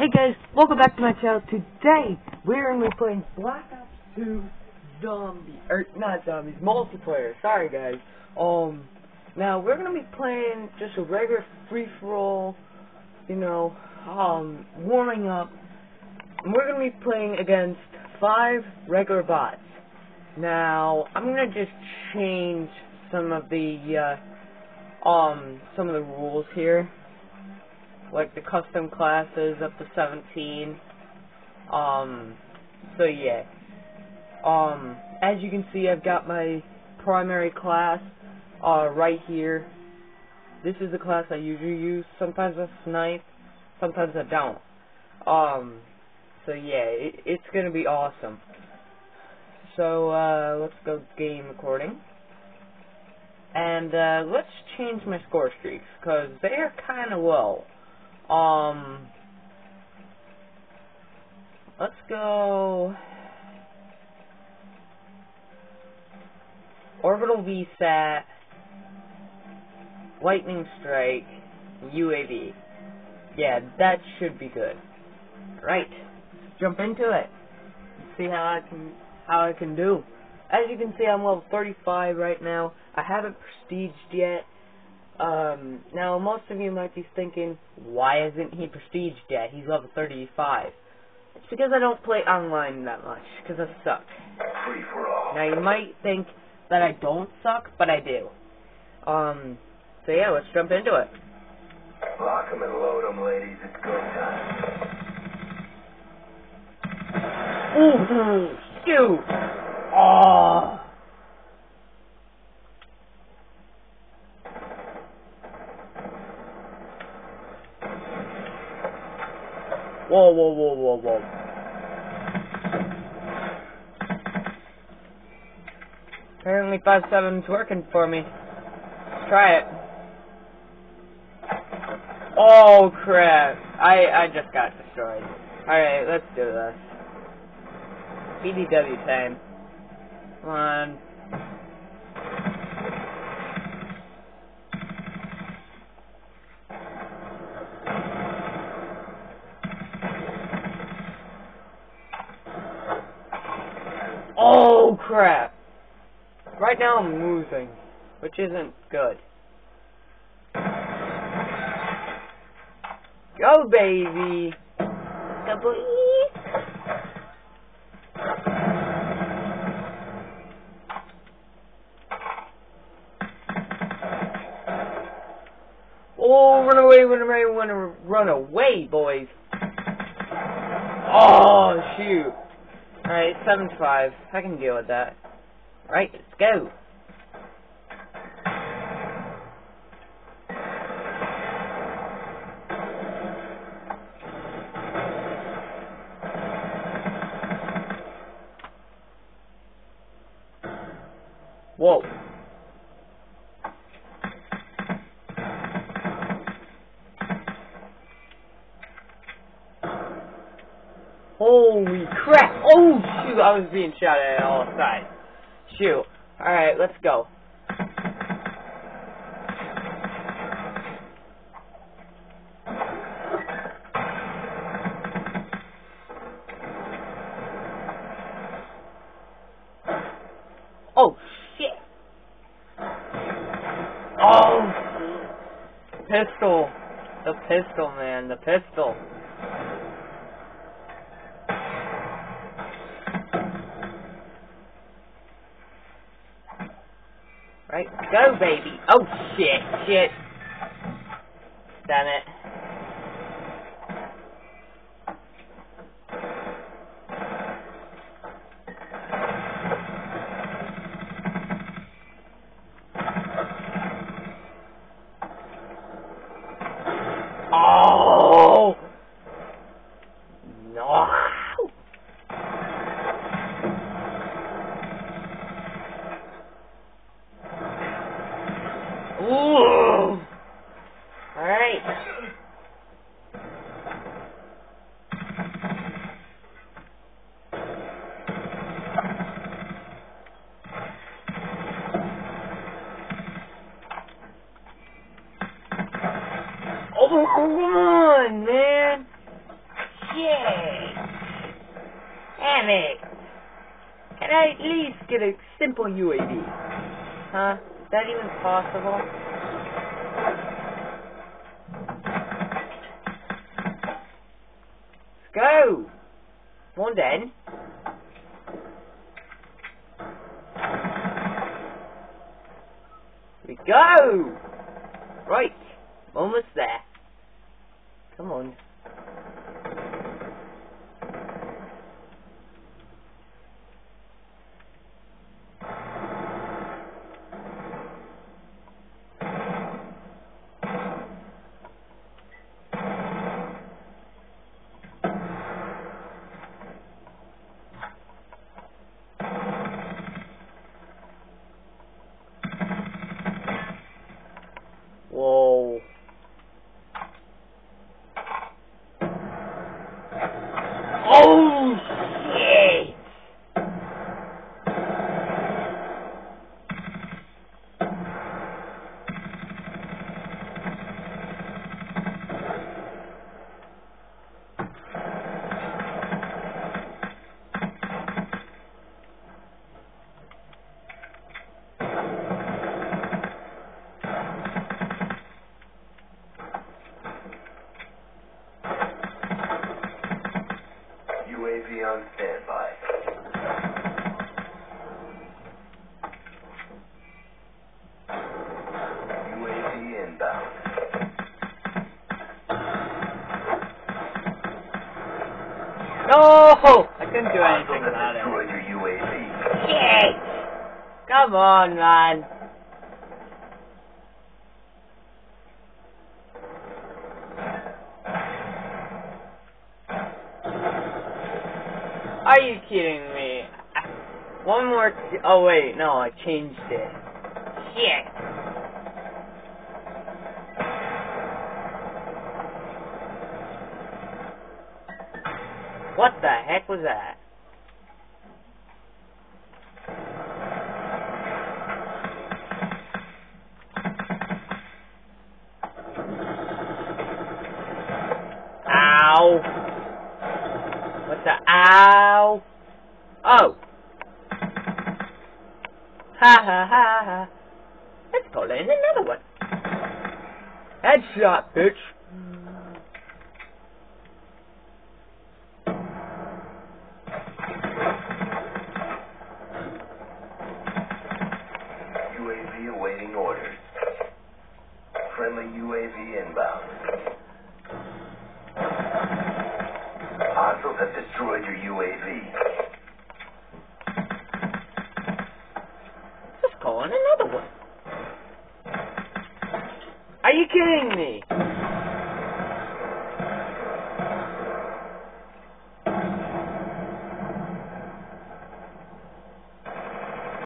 Hey guys, welcome back to my channel. Today, we're going to be playing Black Ops 2 Zombies, or not zombies, multiplayer. Sorry guys. Um, now we're going to be playing just a regular free-for-all, you know, um, warming up. And we're going to be playing against five regular bots. Now, I'm going to just change some of the, uh, um, some of the rules here like the custom classes up to 17. Um, so yeah. Um, as you can see, I've got my primary class, uh, right here. This is the class I usually use. Sometimes I snipe, sometimes I don't. Um, so yeah, it, it's gonna be awesome. So, uh, let's go game recording. And, uh, let's change my score streaks, because they are kind of low. Um, let's go orbital VSAT, lightning strike, UAV. Yeah, that should be good. Right, jump into it. See how I can how I can do. As you can see, I'm level 35 right now. I haven't prestiged yet. Um, now, most of you might be thinking, why isn't he prestiged yet? He's level 35. It's because I don't play online that much, because I suck. Now, you might think that I don't suck, but I do. Um, so yeah, let's jump into it. Lock 'em and load 'em, ladies. It's go time. Ooh, shoot! Oh. Whoa, whoa, whoa, whoa, whoa. Apparently 5-7's working for me. Let's try it. Oh, crap. I, I just got destroyed. Alright, let's do this. PDW time. Come on. Oh, crap. Right now I'm losing, which isn't good. Go, baby! Go, boy! Oh, run away, run away, run away, run away, boys! Oh, shoot. Alright, 7-5. I can deal with that. Alright, let's go. Oh shoot, I was being shot at all sides. Shoot. Alright, let's go. Oh shit! Oh! Pistol! The pistol, man, the pistol. Go, baby. Oh, shit, shit. Damn it. right. Oh, come on, man. Shit. Damn it. Can I at least get a simple UAV? Huh? Is that even possible? Go! Come on then. We go! Right, almost there. Come on. UAV on standby. UAV inbound. No! I couldn't do anything about it. UAV. Shit! Come on, man. Are you kidding me? One more. T- oh wait, no, I changed it. Shit. What the heck was that? Ha ha ha ha. Let's call in another one. Headshot, bitch. UAV awaiting orders. Friendly UAV inbound. Hostiles have destroyed your UAV. Call in another one. Are you kidding me?